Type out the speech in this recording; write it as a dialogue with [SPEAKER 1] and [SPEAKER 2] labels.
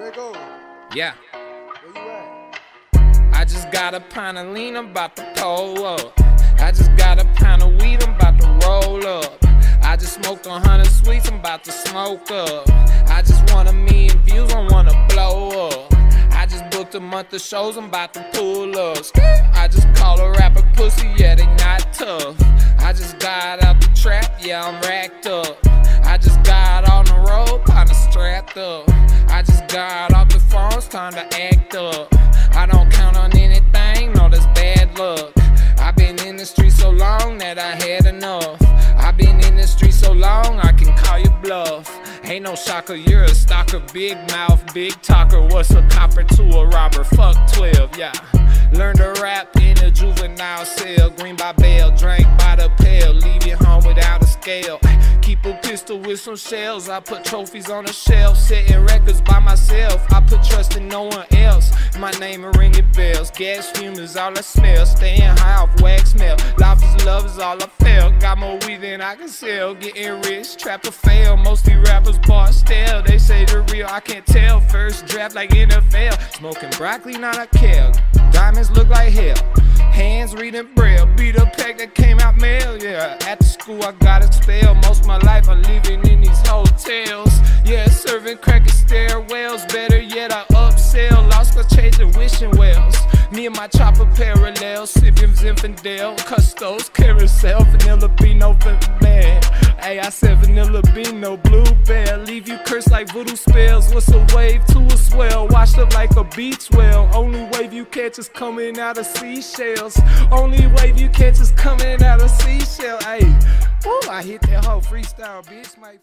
[SPEAKER 1] Draco,
[SPEAKER 2] Yeah.
[SPEAKER 1] where you at?
[SPEAKER 2] I just got a pound of lean, I'm about to pull up. I just got a pound of weed, I'm about to roll up. I just smoked a hundred sweets, I'm about to smoke up. I just want a million views, I wanna blow up. I just booked a month of shows, I'm about to pull up. I just call a rapper pussy, yeah, they not tough. I just got out the trap, yeah, I'm racked up. I just got on the road, kinda strapped up. I just got off the phone, it's time to act up. I don't count on anything, no, that's bad luck. I've been in the street so long that I had enough. I've been in the street so long, I can call you bluff. Ain't no shocker, you're a stalker, big mouth, big talker. What's a copper to a robber? Fuck 12, yeah. Learn to rap in a juvenile cell, green by with some shells. I put trophies on the shelf, setting records by myself. I put trust in no one else. My name and ringing bells. Gas fumes all I smell. Staying high off wax smell. Life is love is all I feel. Got more weed than I can sell. Getting rich, trap or fail. Mostly rappers bought stale. They say the real, I can't tell. First draft like NFL. Smoking broccoli, not a kale. Diamonds look like hell. Hands reading braille, beat a pack that came out mail. Yeah, at the school I got a spell. Most life I'm living in these hotels. Yeah, serving crack at stairwells. Better yet, I upsell. Lost for chasing wishing wells. Me and my chopper parallel, sipping Zinfandel, Custos, carousel, vanilla bean, no man. Hey, I said vanilla bean, no bluebell. Leave you cursed like voodoo spells. What's a wave to a swell? Washed up like a beach well. Only wave you catch is coming out of seashells. Only wave you catch is coming out of seashell. I hit that whole freestyle, bitch. Might